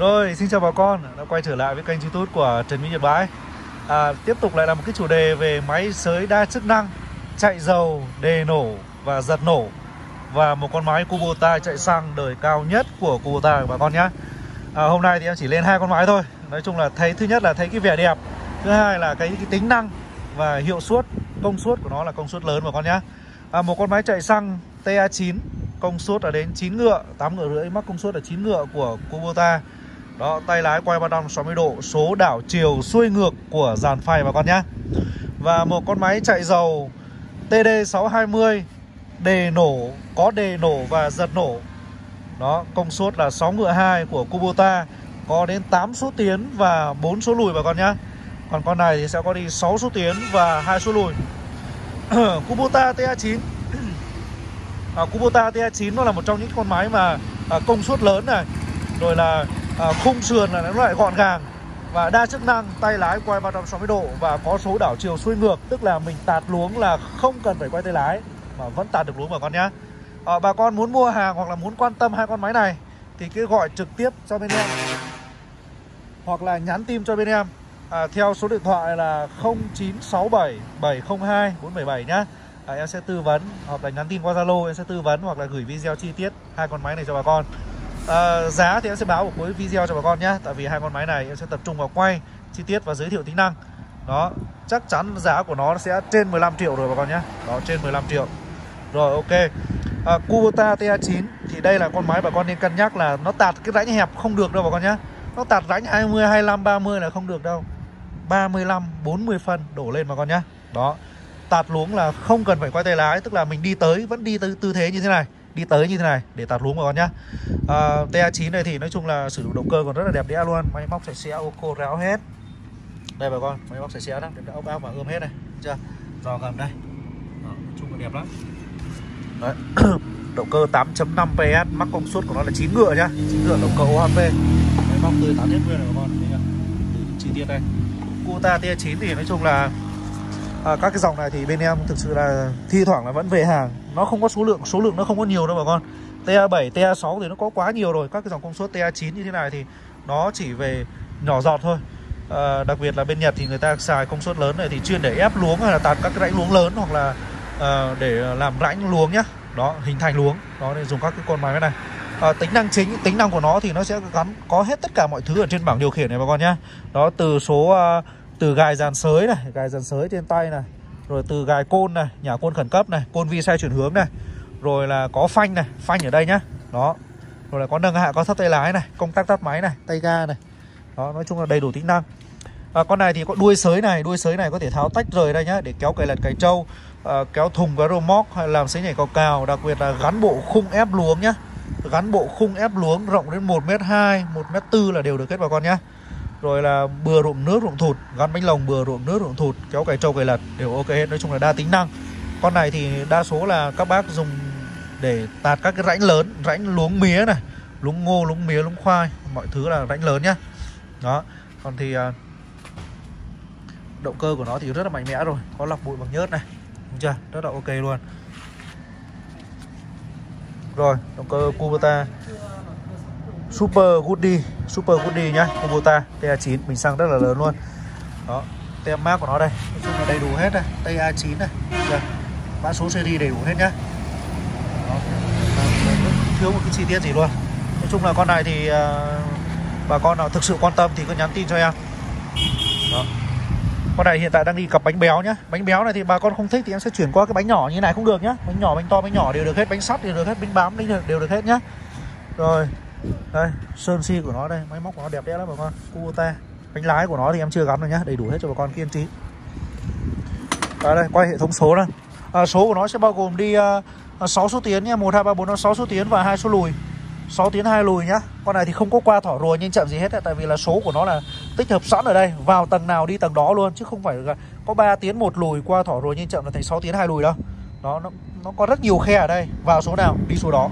Rồi, xin chào bà con. Đã quay trở lại với kênh youtube của Trần Mỹ Nhật Bái à, Tiếp tục lại là một cái chủ đề về máy sới đa chức năng Chạy dầu, đề nổ và giật nổ. Và một con máy Kubota chạy xăng đời cao nhất của Kubota bà con nhé. À, Hôm nay thì em chỉ lên hai con máy thôi. Nói chung là thấy thứ nhất là thấy cái vẻ đẹp Thứ hai là cái, cái tính năng và hiệu suất Công suất của nó là công suất lớn bà con nhé. À, Một con máy chạy xăng TA9 công suất là đến 9 ngựa 8 ngựa rưỡi mắc công suất là 9 ngựa của Kubota đó, tay lái quay 360 độ Số đảo chiều xuôi ngược của dàn phay bà con nhá. Và một con máy chạy dầu TD620 Đề nổ, có đề nổ và giật nổ Đó, công suất là 6 ngựa 2 của Kubota Có đến 8 số tiến và 4 số lùi bà con nhá. Còn con này thì sẽ có đi 6 số tiến và 2 số lùi Kubota TA9 à, Kubota TA9 nó là một trong những con máy mà à, công suất lớn này Rồi là à, khung sườn là nó lại gọn gàng và đa chức năng tay lái quay 360 độ và có số đảo chiều xuôi ngược tức là mình tạt luống là không cần phải quay tay lái mà vẫn tạt được luống bà con nhá. À, bà con muốn mua hàng hoặc là muốn quan tâm hai con máy này thì cứ gọi trực tiếp cho bên em hoặc là nhắn tin cho bên em. À, theo số điện thoại là 0967 702 477 nhá. À, em sẽ tư vấn hoặc là nhắn tin qua Zalo em sẽ tư vấn hoặc là gửi video chi tiết hai con máy này cho bà con à, Giá thì em sẽ báo ở cuối video cho bà con nhé Tại vì hai con máy này em sẽ tập trung vào quay chi tiết và giới thiệu tính năng. Đó, chắc chắn giá của nó sẽ trên 15 triệu rồi bà con nhé. Đó, trên 15 triệu. Rồi, ok. À, Kubota TA9 thì đây là con máy bà con nên cân nhắc là nó tạt cái rãnh hẹp không được đâu bà con nhé. Nó tạt rãnh 20, 25, 30 là không được đâu. 35, 40 phân đổ lên bà con nhé. Đó, tạt luống là không cần phải quay tay lái Tức là mình đi tới vẫn đi tư, tư thế như thế này đi tới như thế này để tạt luống bà con nhá. À, TA9 này thì nói chung là sử dụng động cơ còn rất là đẹp đẽ luôn. Máy móc sạch sẽ ô ráo hết. Đây bà con máy móc sạch sẽ lắm đẹp ốc áo và ươm hết này chưa? Giò gầm đây. Đó, nói chung là đẹp lắm. Đấy. động cơ 8.5 PS mắc công suất của nó là 9 ngựa nhá 9 ngựa động cơ OHP máy móc tươi tán hết nguyên rồi bà con chi tiết đây. Cuta TA9 thì nói chung là à, các cái dòng này thì bên em thực sự là thi thoảng là vẫn về hàng nó không có số lượng số lượng nó không có nhiều đâu bà con. TA7 TA6 thì nó có quá nhiều rồi. Các cái dòng công suất TA9 như thế này thì nó chỉ về nhỏ giọt thôi. À, đặc biệt là bên Nhật thì người ta xài công suất lớn này thì chuyên để ép luống hay là tạt các cái rãnh luống lớn hoặc là à, để làm rãnh luống nhá. Đó hình thành luống. Đó nên dùng các cái con máy này. À, tính năng chính tính năng của nó thì nó sẽ gắn có hết tất cả mọi thứ ở trên bảng điều khiển này bà con nhá. Đó từ số uh, từ gài dàn sới này gài dàn sới trên tay này rồi từ gài côn này nhả côn khẩn cấp này côn vi sai chuyển hướng này. Rồi là có phanh này phanh ở đây nhá. Đó. Rồi là có nâng hạ có thấp tay lái này công tắc tắt máy này tay ga này. Đó nói chung là đầy đủ tính năng. À, con này thì có đuôi sới này đuôi sới này có thể tháo tách rời đây nhá để kéo cày lật cày trâu à, kéo thùng cái rô móc hay làm sấy nhảy cào cào đặc biệt là gắn bộ khung ép luống nhá. Gắn bộ khung ép luống rộng đến 1m2 1m4 là đều được hết bà con nhá rồi là bừa ruộng nước ruộng thụt gắn bánh lồng bừa ruộng nước ruộng thụt kéo cày trâu cày lật đều ok hết. Nói chung là đa tính năng. Con này thì đa số là các bác dùng để tạt các cái rãnh lớn rãnh luống mía này luống ngô luống mía luống khoai mọi thứ là rãnh lớn nhá. Đó còn thì uh, động cơ của nó thì rất là mạnh mẽ rồi có lọc bụi bằng nhớt này đúng chưa? Rất là ok luôn. Rồi động cơ Kubota Super Goodie. Super Woody nhá Kubota TA9 mình xăng rất là lớn luôn. Đó tem mác của nó đây. Nói chung là đầy đủ hết đây TA9 này. Được. mã số series đầy đủ hết nhá. Đó. thiếu một cái chi tiết gì luôn. Nói chung là con này thì uh, bà con nào thực sự quan tâm thì cứ nhắn tin cho em. Đó. Con này hiện tại đang đi cặp bánh béo nhá. Bánh béo này thì bà con không thích thì em sẽ chuyển qua cái bánh nhỏ như này cũng được nhá. Bánh nhỏ bánh to bánh nhỏ đều được hết bánh sắt đều được hết bánh bám đều được hết nhá. Rồi đây sơn si của nó đây máy móc của nó đẹp đẽ lắm bà con. Kubota bánh lái của nó thì em chưa gắn rồi nhá đầy đủ hết cho bà con kiên trí. à, đây quay hệ thống số đây. À, số của nó sẽ bao gồm đi à, à, uh, 6 số tiến nha 1 2 3 4 5 6 số tiến và hai số lùi. 6 tiến hai lùi nhá. Con này thì không có qua thỏ rùa nhưng chậm gì hết tại vì là số của nó là tích hợp sẵn ở đây vào tầng nào đi tầng đó luôn chứ không phải là có 3 tiến một lùi qua thỏ rùa nhưng chậm là thành 6 tiến hai lùi đâu. Đó nó, nó có rất nhiều khe ở đây. Vào số nào đi số đó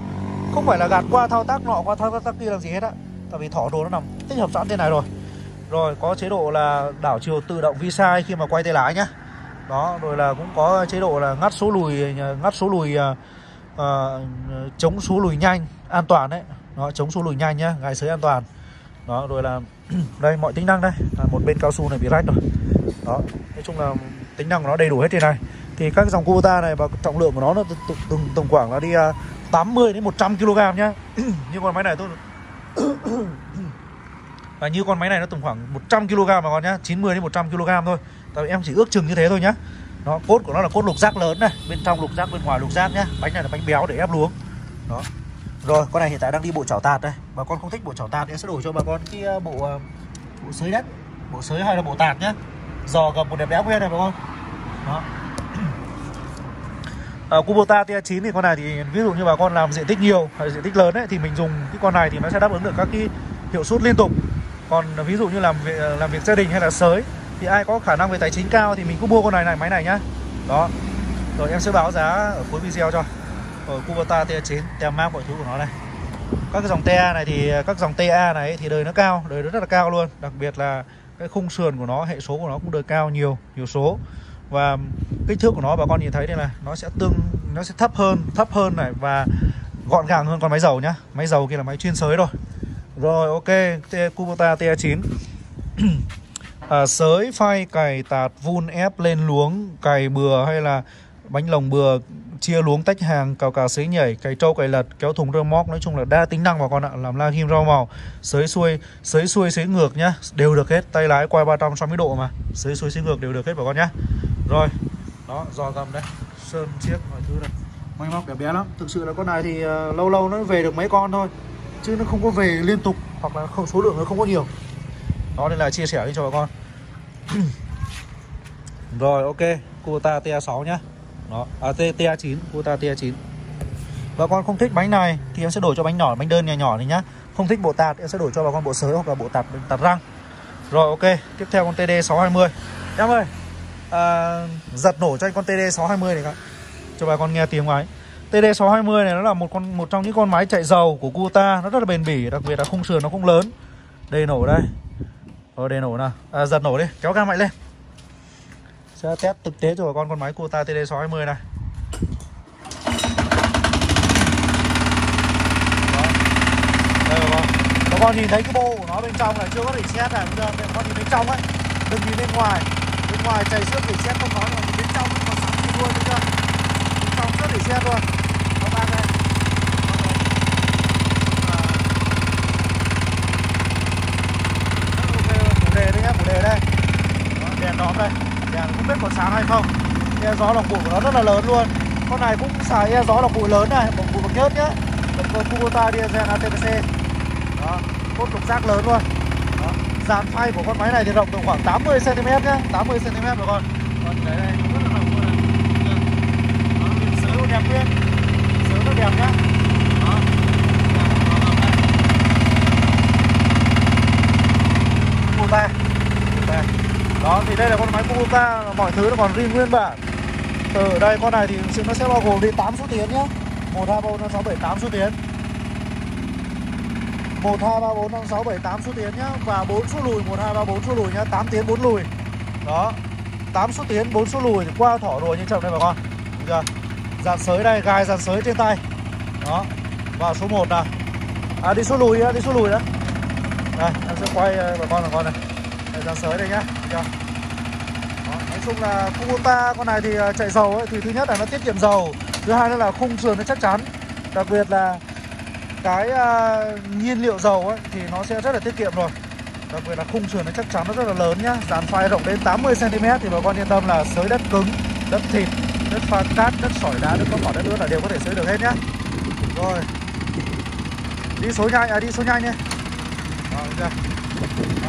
không phải là gạt qua thao tác nọ qua thao tác kia làm gì hết á. Tại vì thỏ đồ nó nằm tích hợp sẵn thế này rồi. Rồi có chế độ là đảo chiều tự động vi sai khi mà quay tay lái nhá. Đó rồi là cũng có chế độ là ngắt số lùi ngắt số lùi uh, uh, chống số lùi nhanh an toàn đấy. Nó chống số lùi nhanh nhá gài sới an toàn. Đó rồi là đây mọi tính năng đây. À, một bên cao su này bị rách rồi. Đó nói chung là tính năng của nó đầy đủ hết trên này. Thì các dòng Kubota này và trọng lượng của nó nó từng tổng khoảng là đi à, 80 đến 100 kg nhá. Như con máy này tôi và như con máy này nó tầm khoảng 100 kg mà con nhá 90 đến 100 kg thôi. Tại vì em chỉ ước chừng như thế thôi nhá. Nó cốt của nó là cốt lục giác lớn này, bên trong lục giác, bên ngoài lục giác nhá. Bánh này là bánh béo để ép luống. Đó. Rồi, con này hiện tại đang đi bộ chảo tạt đây. Bà con không thích bộ chảo tạt thì em sẽ đổi cho bà con cái ờ, bộ ờ, bộ sới đất bộ sới hay là bộ tạt nhá. Giò gầm một đẹp đẽ quen này bà con. Đó à, Kubota Tia9 thì con này thì ví dụ như bà con làm diện tích nhiều diện tích lớn ấy thì mình dùng cái con này thì nó sẽ đáp ứng được các cái hiệu suất liên tục. Còn ví dụ như làm việc, ờ, làm việc gia đình hay là sới thì ai có khả năng về tài chính cao thì mình cứ mua con này này máy này nhá. Đó. Rồi em sẽ báo giá ở cuối video cho. Ở Kubota TA9 tem mác mọi thứ của nó này. Các cái dòng TA này thì các dòng TA này thì đời nó cao đời nó rất là cao luôn. Đặc biệt là cái khung sườn của nó hệ số của nó cũng đời cao nhiều nhiều số và kích thước của nó bà con nhìn thấy đây là nó sẽ tương nó sẽ thấp hơn thấp hơn này và gọn gàng hơn con máy dầu nhá. Máy dầu kia là máy chuyên sới rồi. Rồi ok Kubota TE9 à, sới phay cày tạt vun ép lên luống cày bừa hay là bánh lồng bừa chia luống tách hàng cào cào sấy nhảy cày trâu cày lật kéo thùng rơ móc. Nói chung là đa tính năng vào con ạ làm la ghim rau màu. Sới xuôi sới xuôi sới ngược nhá đều được hết. Tay lái quay 360 độ mà sới xuôi sới ngược đều được hết bà con nhá rồi đó dò gầm đây. Sơn chiếc mọi thứ này. may móc đẹp bé lắm. Thực sự là con này thì uh, lâu lâu nó về được mấy con thôi chứ nó không có về liên tục hoặc là không số lượng nó không có nhiều. Đó nên là chia sẻ đi cho bà con. Rồi ok Kubota TA6 nhá. Đó à, TA9 Kubota TA9 bà con không thích bánh này thì em sẽ đổi cho bánh nhỏ bánh đơn nhỏ nhỏ này nhá. Không thích bộ tạt em sẽ đổi cho bà con bộ sới hoặc là bộ tạt tạt răng. Rồi ok tiếp theo con TD 620 em ơi à, giật nổ cho anh con TD 620 này các cho bà con nghe tiếng máy. TD 620 này nó là một con một trong những con máy chạy dầu của Kubota nó rất là bền bỉ đặc biệt là khung sườn nó cũng lớn. Đây nổ đây. Ờ, Rồi đề nổ nào. À, giật nổ đi. Kéo ga mạnh lên. Sẽ test thực tế cho bà con con máy Kubota TD 620 này. Bà con. Nhìn thấy cái bộ của nó bên trong này chưa có để xét này Bây giờ bà con nhìn bên trong ấy. Đừng nhìn bên ngoài ngoài chảy xước để xe không nói rồi, bên trong nó còn sẵn như luôn chưa? Bên trong rất để xe luôn. Các bạn này Chủ đề đấy nhá, chủ đề đây. Đèn đóm đây. Đèn không biết còn sáng hay không. E gió lọc bụi của nó rất là lớn luôn. Con này cũng xài e gió lọc bụi lớn này. Bụi bụi bằng nhớt nhá. Con Kubota Diesel ATPC Đó, cốt lục giác lớn luôn. Dàn phay của con máy này thì rộng tầm khoảng 80 cm nhá. 80 cm rồi con. Còn cái này rất là rộng luôn này. Đó, sới đẹp nguyên sớ nó đẹp nhá. Đó. Kubota đó thì đây là con máy Kubota mọi thứ nó còn riêng nguyên bản. Từ đây con này thì nó sẽ bao gồm đi 8 số tiến nhá. 1 2 3 4 5 6 7 8 số tiến. 1 2 3 4 5 6 7 8 số tiến nhá. Và 4 số lùi. 1 2 3 4 số lùi nhá. 8 tiến 4 lùi. Đó. 8 số tiến 4 số lùi. Thì qua thỏ rồi như chậm đây bà con. Được chưa? Dàn sới đây gai dàn sới trên tay. Đó. Vào số 1 nào. À đi số lùi đi số lùi đó đây em sẽ quay ờ, bà con bà con này. Đây dàn sới đây nhá. Được chưa? Đó, nói chung là Kubota con này thì ờ, chạy dầu ấy, thì thứ nhất là nó tiết kiệm dầu. Thứ hai nữa là khung sườn nó chắc chắn. Đặc biệt là cái uh, nhiên liệu dầu ấy thì nó sẽ rất là tiết kiệm rồi. Đặc biệt là khung sườn nó chắc chắn nó rất là lớn nhá. Dàn phai rộng đến 80 cm thì bà con yên tâm là sới đất cứng đất thịt đất pha cát đất sỏi đá đất có mỏ đất ướt là đều có thể sới được hết nhá. Rồi. Đi số nhanh à đi số nhanh nhé rồi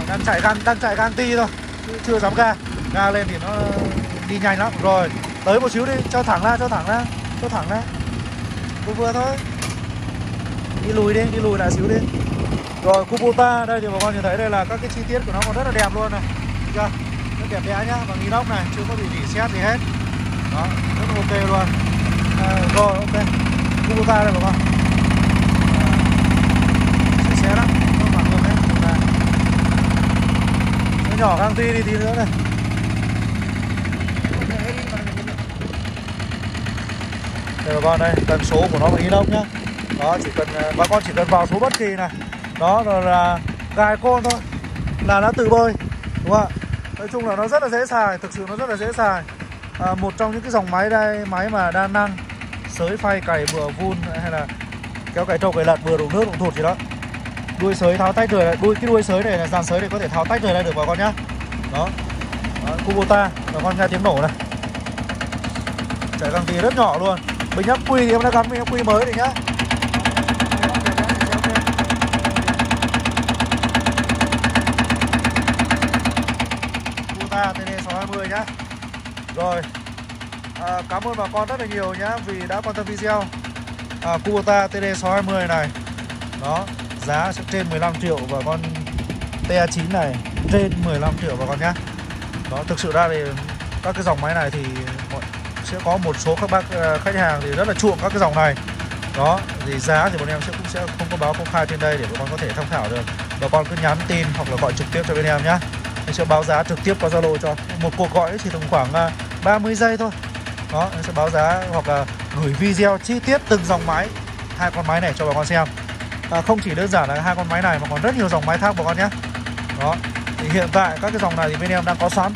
đang chạy gan đang chạy gan ti thôi chưa dám ga. Ga lên thì nó đi nhanh lắm. Rồi tới một xíu đi cho thẳng ra cho thẳng ra cho thẳng ra. Vừa vừa thôi đi lùi đi đi lùi lại xíu đi. Rồi Kubota đây thì bà con nhìn thấy đây là các cái chi tiết của nó còn rất là đẹp luôn này. Được chưa? Rất đẹp đẽ nhá bằng inox này chưa có bị rỉ sét gì hết. Đó rất là ok luôn. À, rồi ok. Kubota đây bà con. À, xe lắm không bạn luôn đấy nó nhỏ gang ti đi tí nữa này. Đây bà con đây tần số của nó bằng inox nhá đó chỉ cần ờ, bà con chỉ cần vào số bất kỳ này. Đó rồi là gài côn thôi là nó tự bơi đúng không ạ? Nói chung là nó rất là dễ xài thực sự nó rất là dễ xài. À, một trong những cái dòng máy đây máy mà đa năng sới phay cày bừa vun hay là kéo cày trâu cày lật vừa đủ nước đủ thụt gì đó. Đuôi sới tháo tách rời đuôi cái đuôi sới này là dàn sới này có thể tháo tách rời ra được bà con nhá. Đó, đó Kubota bà con nghe tiếng nổ này. Chạy găng tì rất nhỏ luôn. Bình ắc quy thì em đã gắn bình ắc quy mới rồi nhá Kubota TD 620 nhá rồi. À, cảm ơn bà con rất là nhiều nhá vì đã quan tâm video. À, Kubota TD 620 này. Đó giá sẽ trên 15 triệu và con TA9 này trên 15 triệu bà con nhá. Đó thực sự ra thì các cái dòng máy này thì sẽ có một số các bác à, khách hàng thì rất là chuộng các cái dòng này. Đó thì giá thì bọn em sẽ cũng sẽ không có báo công khai trên đây để bà con có thể tham khảo được. Bà con cứ nhắn tin hoặc là gọi trực tiếp cho bên em nhá. Em sẽ báo giá trực tiếp qua zalo cho. Một cuộc gọi chỉ tầm khoảng à, 30 giây thôi. Đó em sẽ báo giá hoặc là gửi video chi tiết từng dòng máy hai con máy này cho bà con xem. À, không chỉ đơn giản là hai con máy này mà còn rất nhiều dòng máy khác bà con nhé. Đó thì hiện tại các cái dòng này thì bên em đang có sẵn.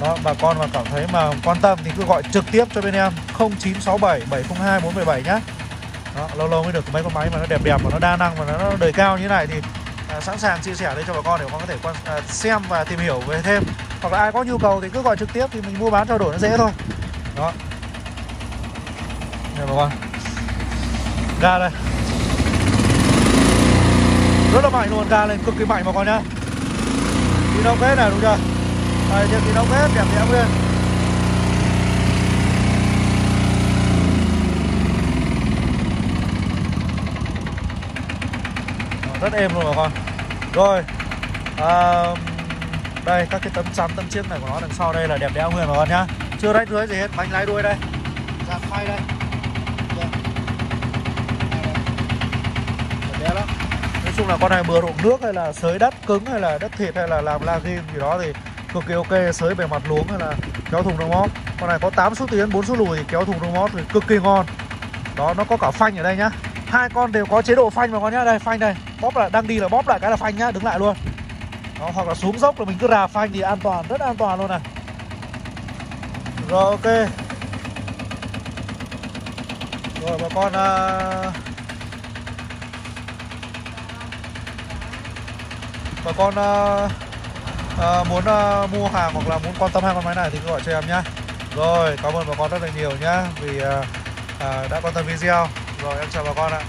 Đó bà con mà cảm thấy mà quan tâm thì cứ gọi trực tiếp cho bên em 0967 702 477 đó, lâu lâu mới được mấy con máy mà nó đẹp đẹp và nó đa năng và nó đời cao như thế này thì à, sẵn sàng chia sẻ đây cho bà con để bà con có thể quan à, xem và tìm hiểu về thêm hoặc là ai có nhu cầu thì cứ gọi trực tiếp thì mình mua bán trao đổi nó dễ thôi. Đó. Nè bà con. Ga đây. Rất là mạnh luôn ga lên cực kỳ mạnh bà con nhá. Đi đâu hết này đúng chưa? Đây thì đi đâu hết đẹp đẽ nguyên rất êm luôn bà con. Rồi à, đây, các cái tấm chắn, tấm chiếc này của nó đằng sau đây là đẹp đẽ nguyên bà con nhá. Chưa rách rưới gì hết, bánh lái đuôi đây. Dạ, Dàn phay đây. Dạ. Đẹp lắm. Nói chung là con này bừa ruộng nước hay là sới đất cứng hay là đất thịt hay là làm la ghim gì đó thì cực kỳ ok, sới bề mặt luống hay là kéo thùng nước mót. Con này có 8 số tiến 4 số lùi thì kéo thùng nước mót thì cực kỳ ngon. Đó, nó có cả phanh ở đây nhá. Hai con đều có chế độ phanh mà con nhá. Đây, phanh đây. Bóp lại, đang đi là bóp lại cái là phanh nhá, đứng lại luôn đó, hoặc là xuống dốc là mình cứ rà phanh thì an toàn rất an toàn luôn này. Rồi ok. Rồi bà con uh, bà con uh, uh, muốn uh, mua hàng hoặc là muốn quan tâm hai con máy này thì cứ gọi cho em nhá. Rồi cảm ơn bà con rất là nhiều nhá vì uh, uh, đã quan tâm video. Rồi em chào bà con ạ.